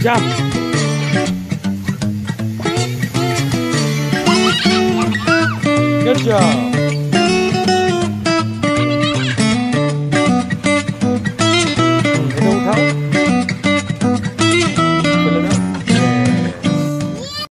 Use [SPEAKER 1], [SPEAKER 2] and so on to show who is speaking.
[SPEAKER 1] Jump. Good job.